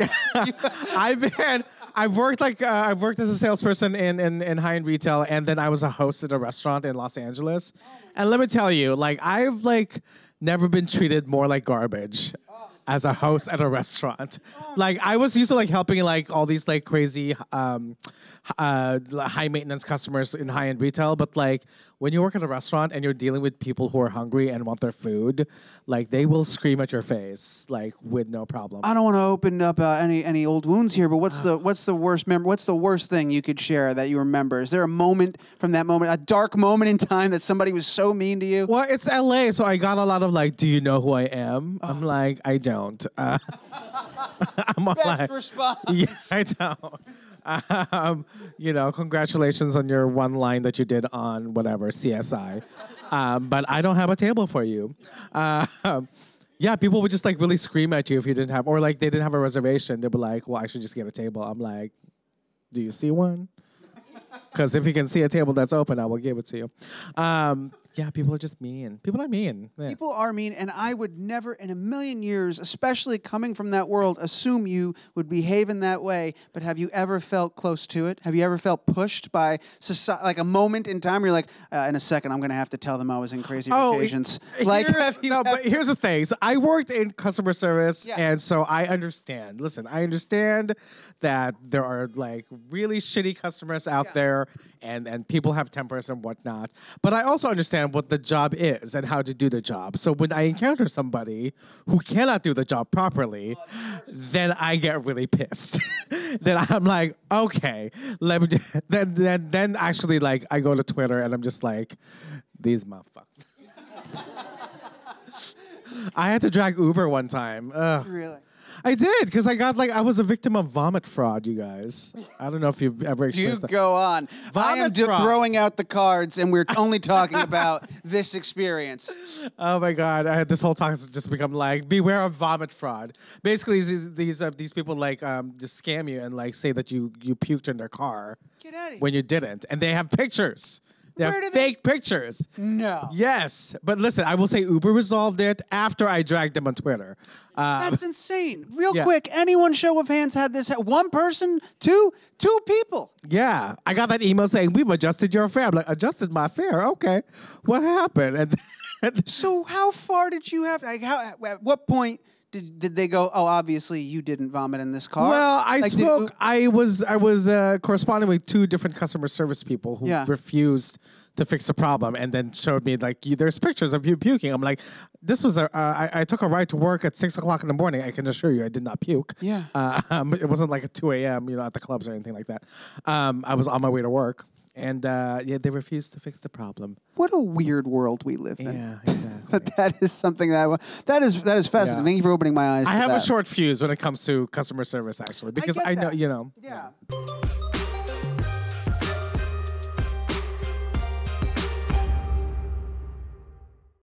I've been, I've worked like uh, I've worked as a salesperson in, in in high end retail, and then I was a host at a restaurant in Los Angeles. And let me tell you, like I've like never been treated more like garbage as a host at a restaurant. Like I was used to like helping like all these like crazy um uh high maintenance customers in high end retail, but like when you work at a restaurant and you're dealing with people who are hungry and want their food, like they will scream at your face like with no problem. I don't want to open up uh, any any old wounds here, but what's the what's the worst mem- What's the worst thing you could share that you remember? Is there a moment from that moment, a dark moment in time that somebody was so mean to you? Well, it's LA, so I got a lot of like, "Do you know who I am?" I'm like, "I don't." Uh, I'm Best like, response. Yes, I don't. Um, you know, congratulations on your one line that you did on whatever CSI, um, but I don't have a table for you. Um, yeah, people would just like really scream at you if you didn't have, or like they didn't have a reservation. They'd be like, "Well, I should just get a table." I'm like, "Do you see one?" Because if you can see a table that's open, I will give it to you. Um, yeah, people are just mean. People are mean. Yeah. People are mean, and I would never in a million years, especially coming from that world, assume you would behave in that way. But have you ever felt close to it? Have you ever felt pushed by society, like a moment in time where you're like, uh, in a second, I'm going to have to tell them I was in crazy Oh, rich Asians? Like, here's- have you no, but here's the thing. So I worked in customer service, Yeah. and so I understand. Listen, I understand that there are like really shitty customers out Yeah. there, and and people have tempers and whatnot. But I also understand what the job is and how to do the job. So when I encounter somebody who cannot do the job properly, then I get really pissed. then I'm like, okay, let me. Then then then actually like I go to Twitter and I'm just like, these motherfuckers. I had to drag Uber one time. Ugh. really? I did because I got like I was a victim of vomit fraud. You guys, I don't know if you've ever You experienced that. go on. I am Vomit de- fraud. throwing out the cards, and we're only talking about this experience. Oh my god! I had this whole talk has just become like beware of vomit fraud. Basically, these these uh, these people like um just scam you and like say that you you puked in their car Get out of here. when you didn't, and they have pictures. They Where do they- fake pictures. no. Yes, but listen, I will say Uber resolved it after I dragged them on Twitter. Uh, That's insane. Real Yeah. quick, anyone show of hands had this? One person? Two? Two people? Yeah, I got that email saying we've adjusted your fare. I'm like, adjusted my fare? Okay, what happened? And, and So how far did you have? Like, how? At what point did did they go? Oh, obviously you didn't vomit in this car. well, I Like, did spoke. U- I was I was uh, corresponding with two different customer service people who Yeah. refused to fix the problem, and then showed me like you- there's pictures of you puking. I'm like, this was a. Uh, I, I took a ride to work at six o'clock in the morning. I can assure you, I did not puke. Yeah. Uh, um, it wasn't like at two a.m. You know, at the clubs or anything like that. Um, I was on my way to work, and uh, yeah, they refused to fix the problem. what a weird world we live in. Yeah, exactly. But that is something that I, that is that is fascinating. Yeah. Thank you for opening my eyes. I have that. a short fuse when it comes to customer service, actually, because get I, know, that. you know. Yeah.